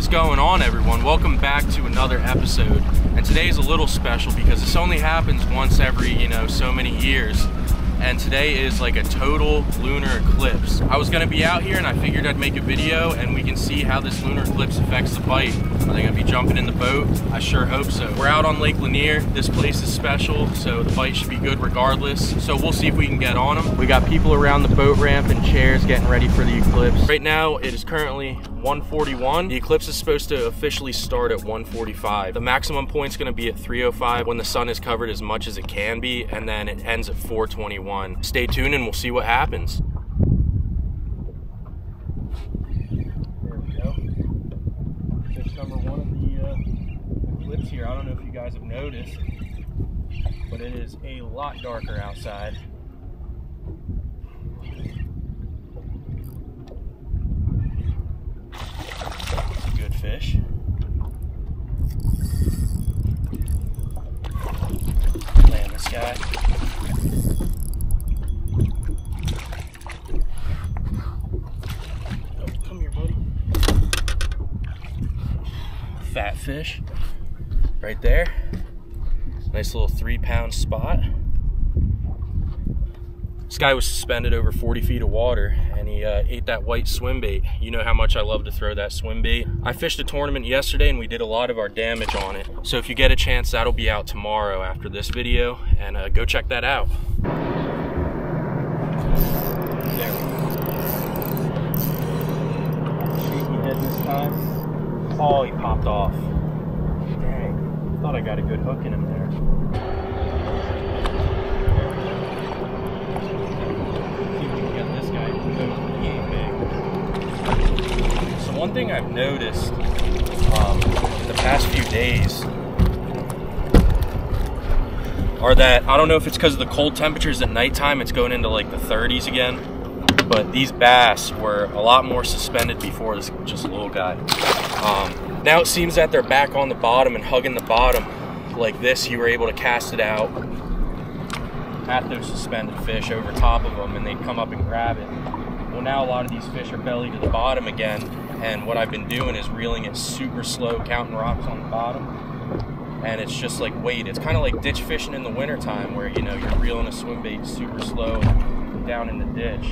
is going on everyone? Welcome back to another episode. And today is a little special because this only happens once every, you know, so many years and today is like a total lunar eclipse. I was gonna be out here and I figured I'd make a video and we can see how this lunar eclipse affects the bite. Are they gonna be jumping in the boat? I sure hope so. We're out on Lake Lanier. This place is special, so the bite should be good regardless. So we'll see if we can get on them. We got people around the boat ramp and chairs getting ready for the eclipse. Right now, it is currently 141. The eclipse is supposed to officially start at 145. The maximum point is gonna be at 305 when the sun is covered as much as it can be, and then it ends at 421. Stay tuned and we'll see what happens. There we go. Fish number one of the uh, eclipse here. I don't know if you guys have noticed, but it is a lot darker outside. good fish. Land this guy. Oh, come here, buddy. Fat fish right there. Nice little three pound spot. This guy was suspended over 40 feet of water and he uh, ate that white swim bait. You know how much I love to throw that swim bait. I fished a tournament yesterday and we did a lot of our damage on it. So if you get a chance, that'll be out tomorrow after this video and uh, go check that out. There we go. Shaky head this time. Oh, he popped off. Got a good hook in him there. So one thing I've noticed um, in the past few days are that I don't know if it's because of the cold temperatures at nighttime. It's going into like the 30s again but these bass were a lot more suspended before this just little guy. Um, now it seems that they're back on the bottom and hugging the bottom like this. You were able to cast it out at those suspended fish over top of them and they'd come up and grab it. Well, now a lot of these fish are belly to the bottom again. And what I've been doing is reeling it super slow, counting rocks on the bottom. And it's just like weight. It's kind of like ditch fishing in the wintertime where, you know, you're reeling a swim bait super slow down in the ditch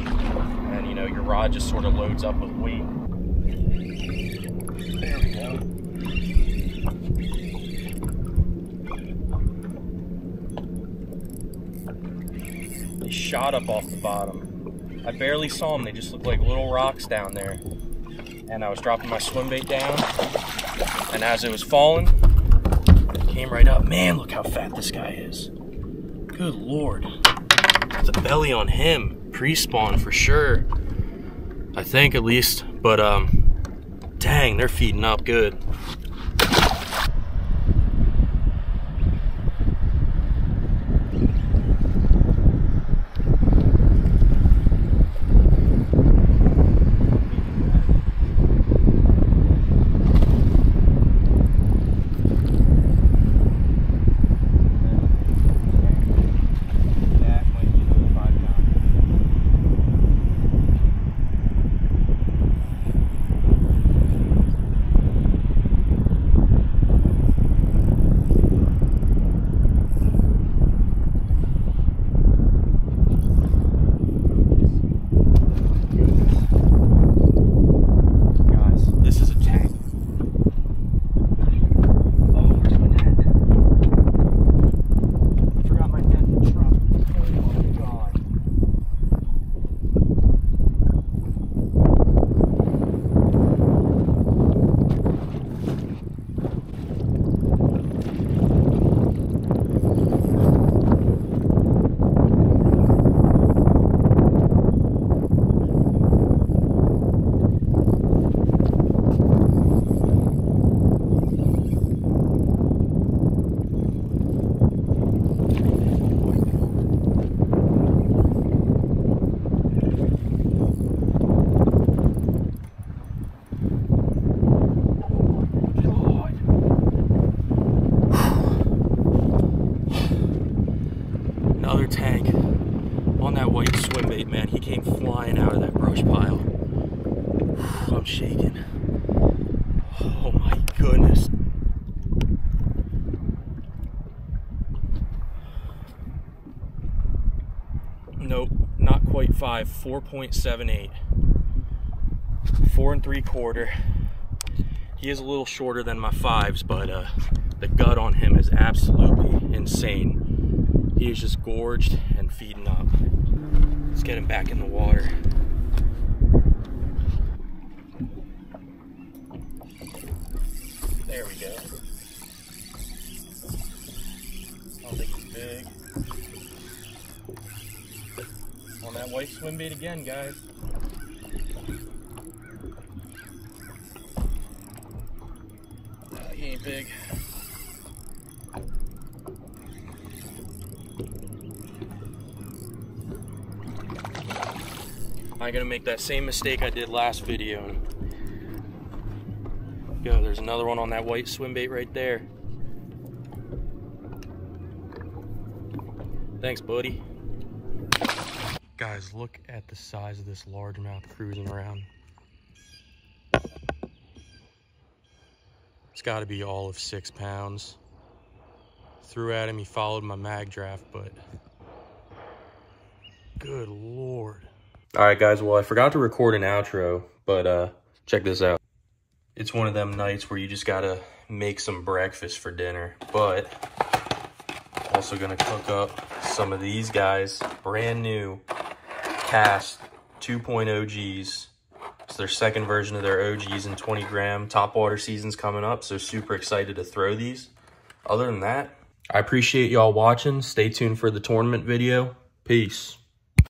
and you know your rod just sort of loads up with weight. There we go. They shot up off the bottom. I barely saw them, they just looked like little rocks down there. And I was dropping my swim bait down, and as it was falling, it came right up. Man, look how fat this guy is. Good lord. The belly on him. Pre-spawn for sure. I think at least. But um dang, they're feeding up good. man. He came flying out of that brush pile. I'm shaking. Oh my goodness. Nope, not quite five, 4.78. Four and three quarter. He is a little shorter than my fives, but uh, the gut on him is absolutely insane. He is just gorged and feeding up. Let's get him back in the water. There we go. I don't think he's big. On that white swim bait again, guys. Uh, he ain't big. I'm gonna make that same mistake I did last video. Go, there's another one on that white swim bait right there. Thanks, buddy. Guys, look at the size of this largemouth cruising around. It's got to be all of six pounds. Threw at him, he followed my MagDraft, but good lord. All right, guys, well, I forgot to record an outro, but uh, check this out. It's one of them nights where you just got to make some breakfast for dinner, but also to cook up some of these guys, brand new cast 2.0 Gs. It's their second version of their OGs in 20 gram. Top water season's coming up, so super excited to throw these. Other than that, I appreciate y'all watching. Stay tuned for the tournament video. Peace.